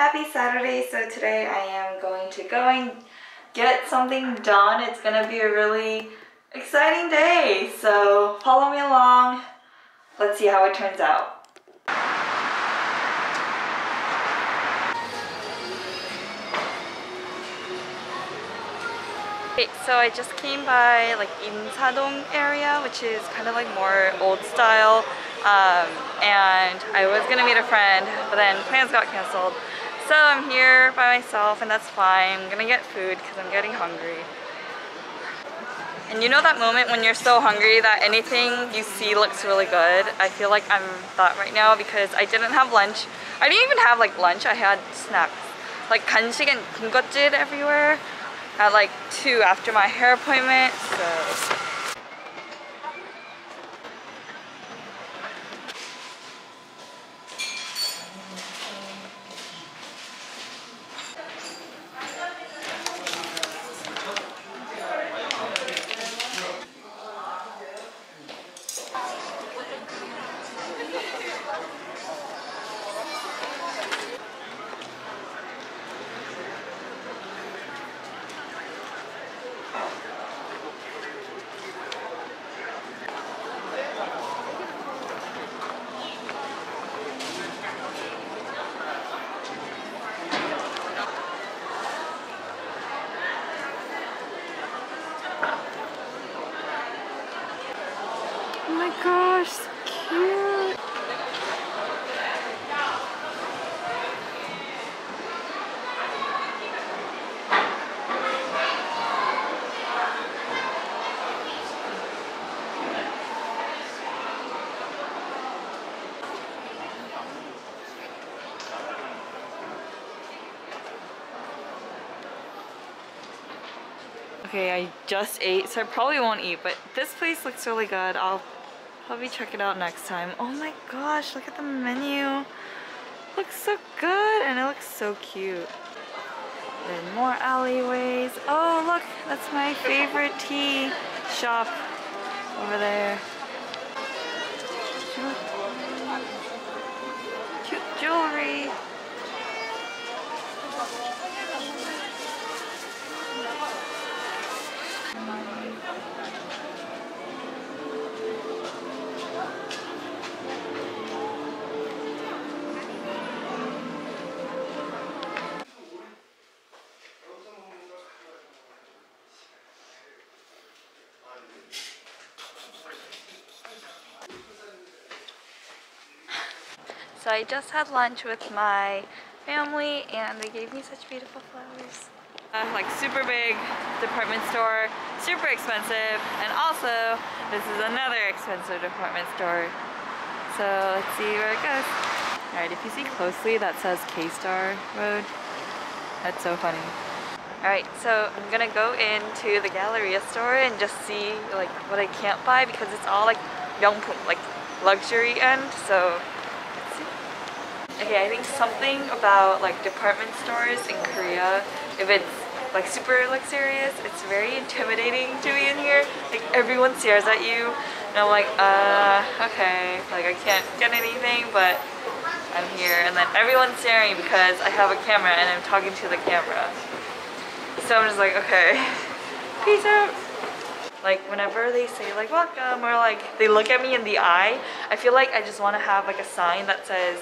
happy Saturday. So today I am going to go and get something done. It's gonna be a really exciting day. So follow me along. Let's see how it turns out. So I just came by like Insadong area, which is kind of like more old style. Um, and I was gonna meet a friend, but then plans got canceled. So I'm here by myself and that's fine. I'm gonna get food because I'm getting hungry. And you know that moment when you're so hungry that anything you see looks really good? I feel like I'm that right now because I didn't have lunch. I didn't even have like lunch, I had snacks. Like kanshik and gungotjid everywhere at like 2 after my hair appointment. So Okay, I just ate, so I probably won't eat, but this place looks really good. I'll probably check it out next time. Oh my gosh, look at the menu. Looks so good, and it looks so cute. Then more alleyways. Oh, look, that's my favorite tea shop over there. Cute jewelry. So I just had lunch with my family and they gave me such beautiful flowers. Uh, like super big department store, super expensive, and also this is another expensive department store. So let's see where it goes. Alright, if you see closely that says K-Star Road. That's so funny. Alright, so I'm gonna go into the Galleria store and just see like what I can't buy because it's all like 명품, like luxury end, so. Okay, I think something about like department stores in Korea, if it's like super luxurious, it's very intimidating to be in here. Like everyone stares at you and I'm like, uh, okay, like I can't get anything, but I'm here. And then everyone's staring because I have a camera and I'm talking to the camera. So I'm just like, okay, peace out. Like whenever they say like welcome or like they look at me in the eye, I feel like I just want to have like a sign that says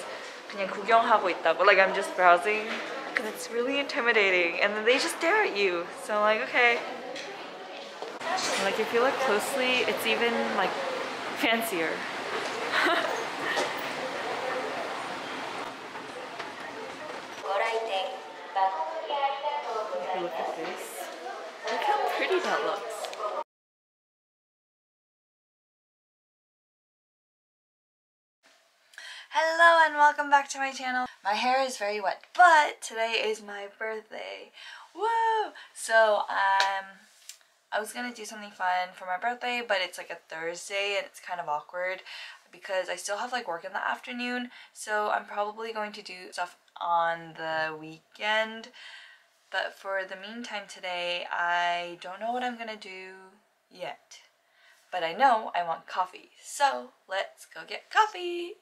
그냥 구경하고 있다고. Like I'm just browsing because it's really intimidating and then they just stare at you. So I'm like, okay. And, like if you look closely, it's even like fancier. If you look at this, look how pretty that looks. To my channel. My hair is very wet, but today is my birthday. Woo! So, um, I was gonna do something fun for my birthday, but it's like a Thursday and it's kind of awkward because I still have like work in the afternoon. So I'm probably going to do stuff on the weekend. But for the meantime today, I don't know what I'm gonna do yet. But I know I want coffee. So let's go get coffee!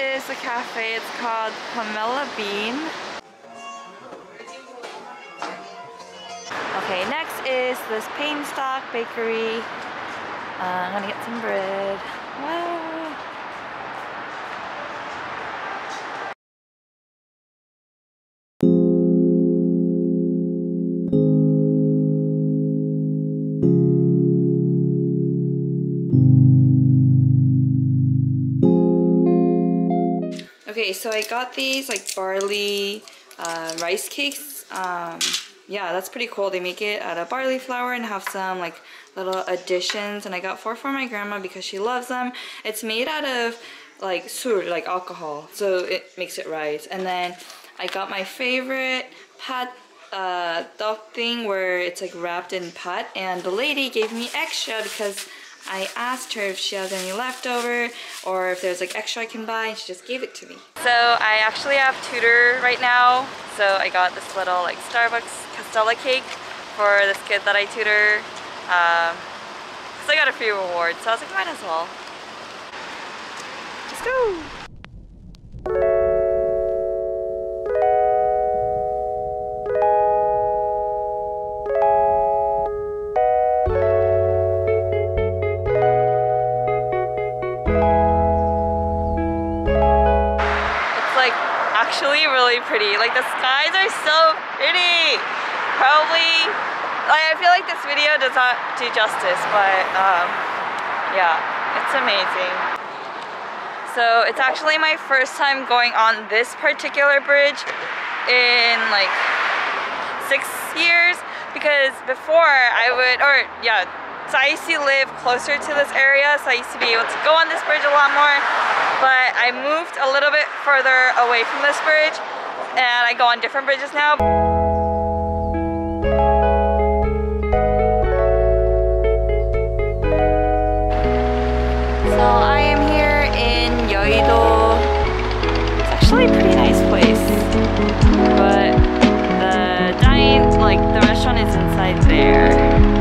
Is the cafe. It's called Pamela Bean. Okay, next is this Painstock Bakery. Uh, I'm gonna get some bread. Wow. Okay, so I got these like barley uh, rice cakes. Um, yeah, that's pretty cool. They make it out of barley flour and have some like little additions. And I got four for my grandma because she loves them. It's made out of like sur, like alcohol. So it makes it rice. And then I got my favorite pat uh, thing where it's like wrapped in pat. And the lady gave me extra because I asked her if she has any leftover or if there's like extra I can buy and she just gave it to me. So I actually have tutor right now. So I got this little like Starbucks Castella cake for this kid that I tutor. Um, so I got a few rewards so I was like might as well. Let's go! Actually really pretty. Like the skies are so pretty. Probably, like I feel like this video does not do justice, but um, yeah, it's amazing. So it's actually my first time going on this particular bridge in like six years because before I would, or yeah, so I used to live closer to this area, so I used to be able to go on this bridge a lot more. But I moved a little bit further away from this bridge, and I go on different bridges now. So I am here in Yeouido. It's actually a pretty nice place, but the dining, like the restaurant is inside there.